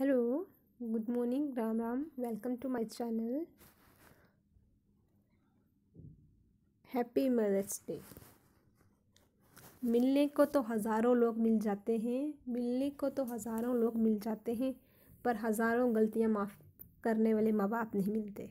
Hello, good morning Ram Ram welcome to my channel happy mother's day मिलने को तो हज़ारों लोग मिल जाते हैं मिलने को तो हज़ारों लोग मिल जाते हैं पर हज़ारों गलतियाँ माफ़ करने वाले माँ बाप नहीं मिलते।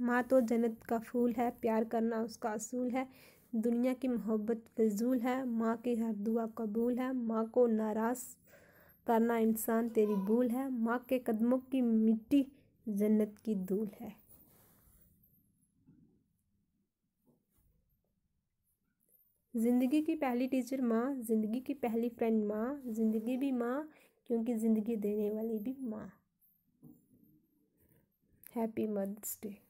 माँ तो जन्नत का फूल है, प्यार करना उसका असूल है, दुनिया की मोहब्बत फजूल है, माँ की हर दुआ कबूल है, माँ को नाराज़ करना इंसान तेरी भूल है, माँ के कदमों की मिट्टी जन्नत की धूल है। ज़िंदगी की पहली टीचर माँ, ज़िंदगी की पहली फ्रेंड माँ, ज़िंदगी भी माँ, क्योंकि ज़िंदगी देने वाली भी माँ। Happy mother's day.